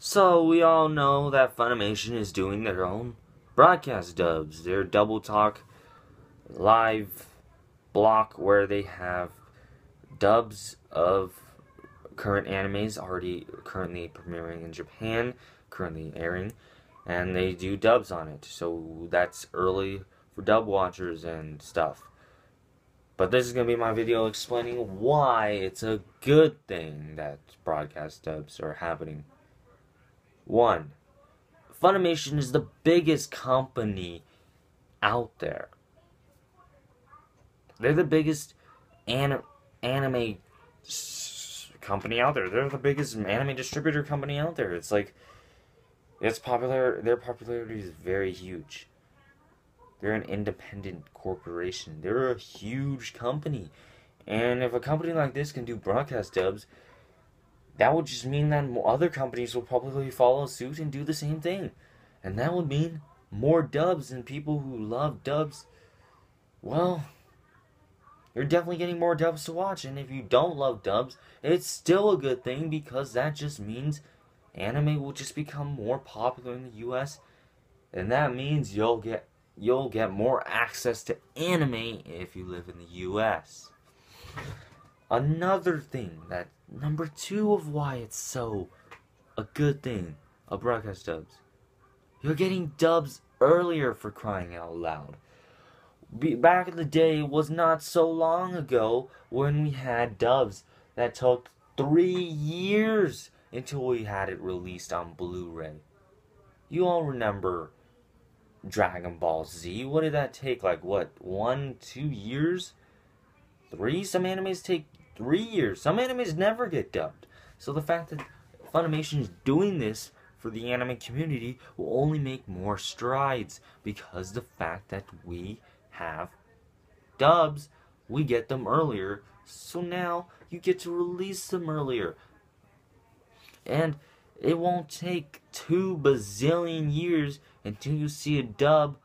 So we all know that Funimation is doing their own broadcast dubs. Their Double Talk live block where they have dubs of current animes already currently premiering in Japan, currently airing, and they do dubs on it. So that's early for dub watchers and stuff. But this is going to be my video explaining why it's a good thing that broadcast dubs are happening. 1. Funimation is the biggest company out there. They're the biggest anim anime company out there. They're the biggest anime distributor company out there. It's like it's popular. Their popularity is very huge. They're an independent corporation. They're a huge company. And if a company like this can do broadcast dubs, that would just mean that other companies will probably follow suit and do the same thing. And that would mean more dubs and people who love dubs. Well, you're definitely getting more dubs to watch. And if you don't love dubs, it's still a good thing because that just means anime will just become more popular in the US. And that means you'll get you'll get more access to anime if you live in the US. Another thing that number two of why it's so a good thing of broadcast dubs. You're getting dubs earlier for crying out loud. Be, back in the day was not so long ago when we had dubs that took three years until we had it released on Blu-ray. You all remember Dragon Ball Z? What did that take? Like what? One, two years? Three? Some animes take three years. Some animes never get dubbed. So the fact that Funimation is doing this for the anime community will only make more strides because the fact that we have dubs, we get them earlier. So now you get to release them earlier. And it won't take two bazillion years until you see a dub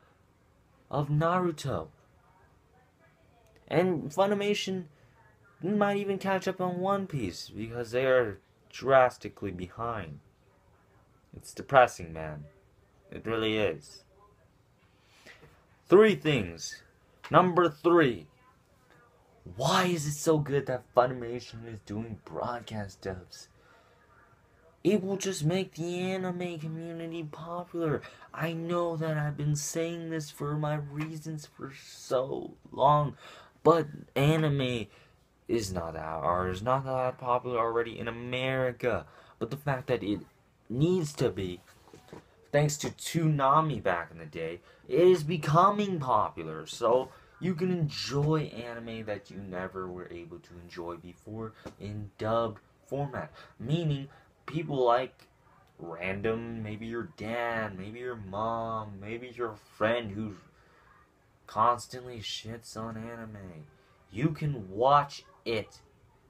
of Naruto. And Funimation might even catch up on One Piece because they are drastically behind. It's depressing, man. It really is. Three things. Number three. Why is it so good that Funimation is doing broadcast dubs? It will just make the anime community popular. I know that I've been saying this for my reasons for so long, but anime is not that or is not that popular already in America. But the fact that it needs to be, thanks to Toonami back in the day, it is becoming popular. So you can enjoy anime that you never were able to enjoy before in dubbed format. Meaning people like random, maybe your dad, maybe your mom, maybe your friend who constantly shits on anime. You can watch it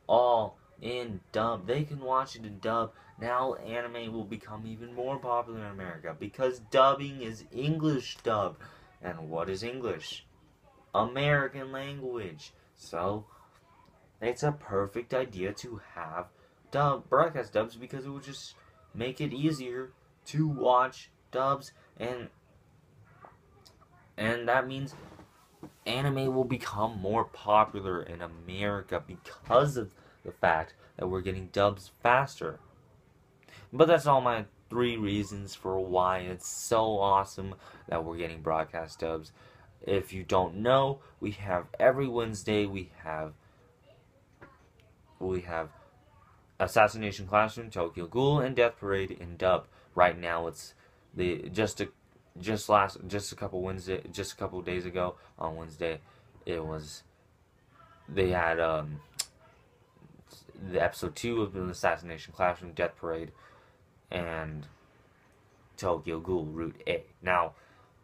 all in dub. They can watch it in dub. Now anime will become even more popular in America because dubbing is English dub. And what is English? American language. So it's a perfect idea to have dub broadcast dubs because it would just make it easier to watch dubs and and that means anime will become more popular in America because of the fact that we're getting dubs faster. But that's all my three reasons for why it's so awesome that we're getting broadcast dubs. If you don't know, we have every Wednesday we have we have Assassination Classroom, Tokyo Ghoul, and Death Parade in dub. Right now, it's the just a just last just a couple Wednesday just a couple days ago on Wednesday, it was they had um the episode two of the Assassination Classroom, Death Parade, and Tokyo Ghoul Route A. Now,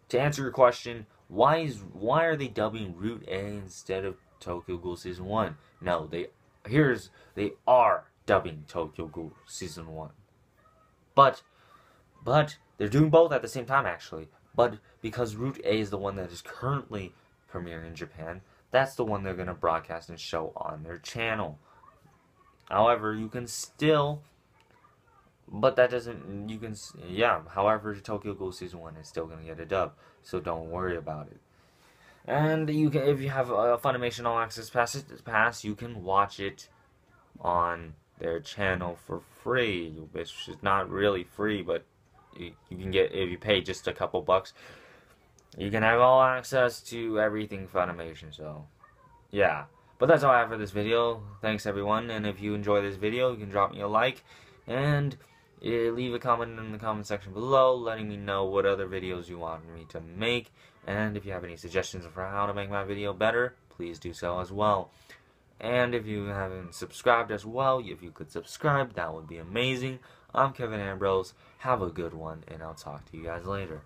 to answer your question, why is why are they dubbing Route A instead of Tokyo Ghoul Season One? No, they here's they are dubbing Tokyo Ghoul Season 1. But, but, they're doing both at the same time actually. But because Route A is the one that is currently premiering in Japan, that's the one they're going to broadcast and show on their channel. However, you can still But that doesn't, you can, yeah, however, Tokyo Ghoul Season 1 is still going to get a dub, so don't worry about it. And you can, if you have a Funimation All Access pass, pass, you can watch it on their channel for free, which is not really free, but you, can get, if you pay just a couple bucks, you can have all access to everything Funimation, so, yeah. But that's all I have for this video. Thanks everyone, and if you enjoy this video, you can drop me a like, and uh, leave a comment in the comment section below, letting me know what other videos you want me to make, and if you have any suggestions for how to make my video better, please do so as well. And if you haven't subscribed as well, if you could subscribe, that would be amazing. I'm Kevin Ambrose. Have a good one, and I'll talk to you guys later.